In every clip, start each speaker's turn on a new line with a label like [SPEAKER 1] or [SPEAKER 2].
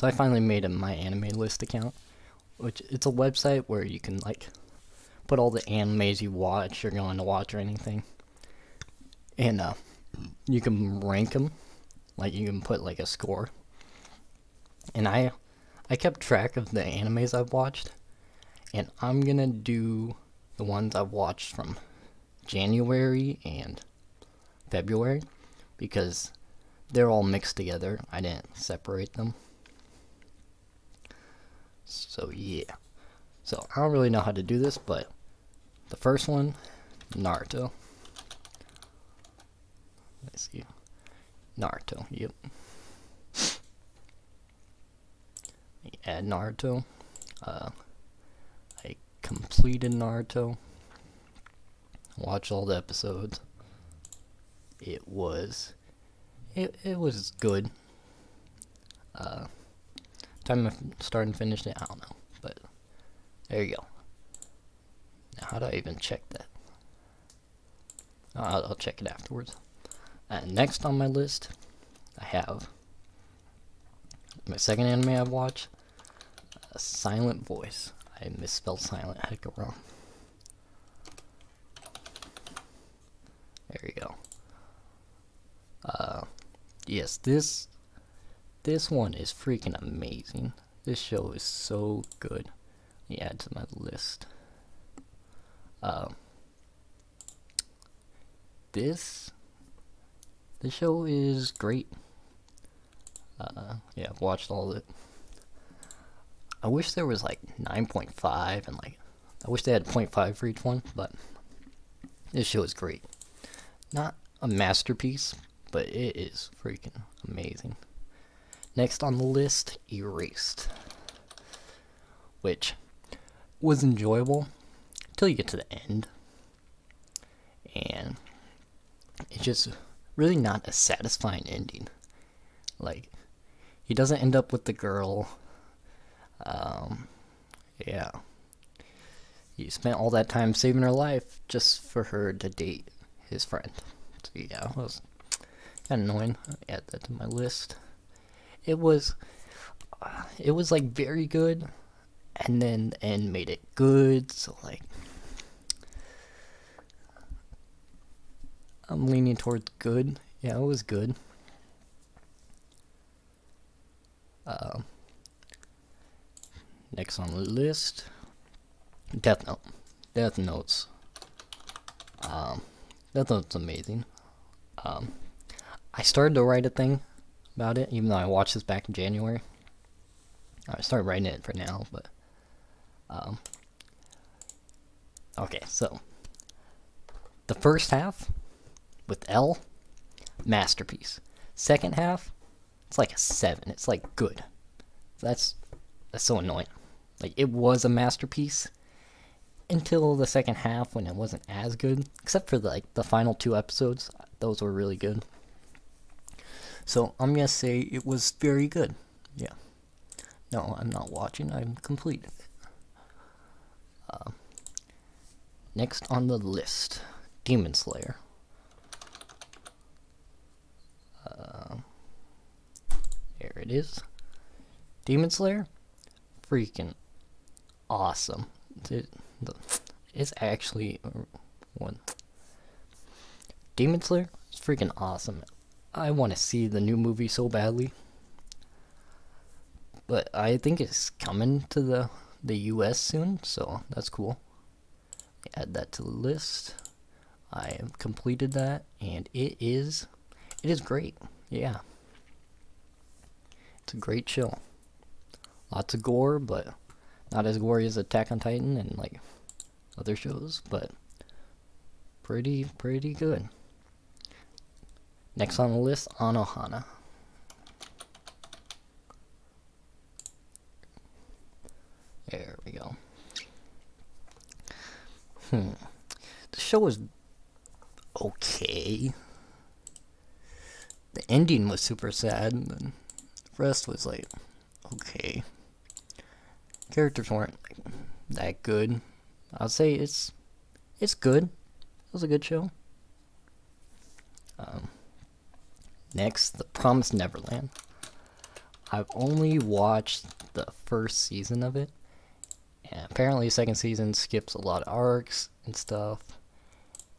[SPEAKER 1] So I finally made a MyAnimeList account, which it's a website where you can like put all the animes you watch or going to watch or anything, and uh, you can rank them. Like you can put like a score. And I, I kept track of the animes I've watched, and I'm gonna do the ones I've watched from January and February because they're all mixed together. I didn't separate them. So yeah. So I don't really know how to do this, but the first one, Naruto. Let's see. Naruto, yep. Add Naruto. Uh, I completed Naruto. Watched all the episodes. It was, it it was good. Uh, time I started and finished it, I don't know, but there you go. Now, how do I even check that? I'll, I'll check it afterwards. Uh, next on my list, I have my second anime I've watched, a Silent Voice. I misspelled silent, had to go wrong. There you go. Uh, yes, this this one is freaking amazing. This show is so good. Let me add to my list. Uh, this the show is great. Uh, yeah, I've watched all of it. I wish there was like 9.5 and like, I wish they had 0.5 for each one, but this show is great. Not a masterpiece, but it is freaking amazing. Next on the list, Erased. Which was enjoyable until you get to the end. And it's just really not a satisfying ending. Like, he doesn't end up with the girl. Um, yeah. He spent all that time saving her life just for her to date his friend. So yeah, it was kind of annoying. I add that to my list. It was, uh, it was like very good, and then the end made it good. So like, I'm leaning towards good. Yeah, it was good. Uh, next on the list, Death Note. Death Note's. Um, Death Note's amazing. Um, I started to write a thing about it, even though I watched this back in January. I started writing it for now, but um, okay. So the first half with L, masterpiece. Second half, it's like a seven. It's like good. That's that's so annoying. Like it was a masterpiece until the second half when it wasn't as good. Except for the, like the final two episodes, those were really good. So I'm gonna say it was very good. Yeah. No, I'm not watching. I'm completed Uh, next on the list, Demon Slayer. Uh, there it is. Demon Slayer, freaking awesome. It, it's actually uh, one. Demon Slayer is freaking awesome. I want to see the new movie so badly. But I think it's coming to the the US soon, so that's cool. Add that to the list. I have completed that and it is it is great. Yeah. It's a great chill. Lots of gore, but not as gory as Attack on Titan and like other shows, but pretty pretty good. Next on the list, Anohana. There we go. Hmm. The show was okay. The ending was super sad, and the rest was like, okay. Characters weren't that good. I'll say it's it's good. It was a good show. Um, next, The Promised Neverland. I've only watched the first season of it. And apparently the second season skips a lot of arcs and stuff.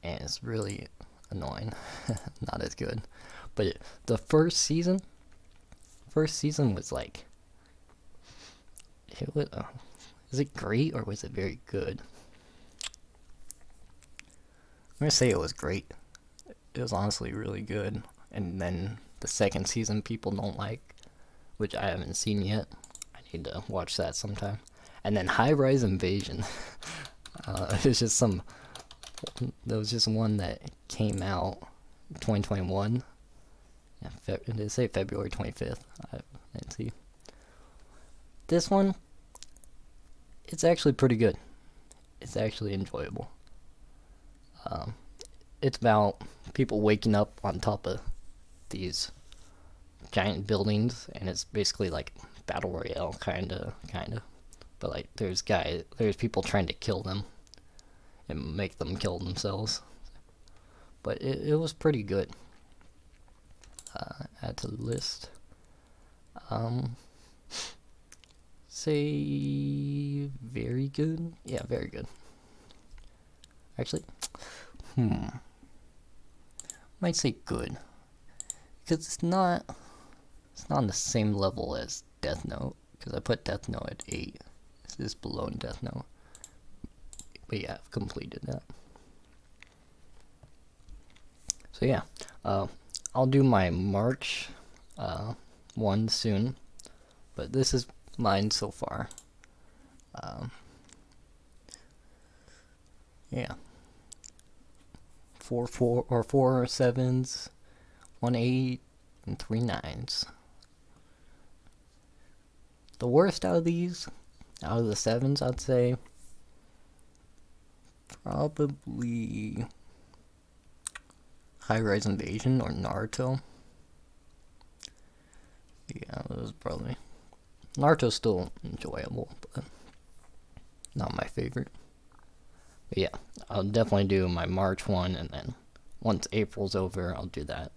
[SPEAKER 1] And it's really annoying. Not as good. But the first season, first season was like, it was, uh, is it great or was it very good? I'm gonna say it was great. It was honestly really good. And then the second season people don't like, which I haven't seen yet. I need to watch that sometime. And then High Rise Invasion. uh, it's just some. There was just one that came out 2021. Yeah, Fe- did it say February 25th? I didn't see. This one, it's actually pretty good. It's actually enjoyable. Um, it's about people waking up on top of these giant buildings, and it's basically like battle royale, kind of, kind of. But like, there's guy, there's people trying to kill them and make them kill themselves. But it, it was pretty good. Uh, add to the list. Um, say very good. Yeah, very good. Actually, hmm. Might say good. Because it's not it's not on the same level as Death Note. Because I put Death Note at 8. This is below Death Note. But yeah, I've completed that. So yeah, uh, I'll do my March uh, one soon. But this is mine so far. Um, yeah. Four four or four sevens, one eight, and three nines. The worst out of these, out of the sevens, I'd say, probably High Rise Invasion or Naruto. Yeah, that was probably. Naruto's still enjoyable, but not my favorite. But yeah, I'll definitely do my March one, and then once April's over, I'll do that.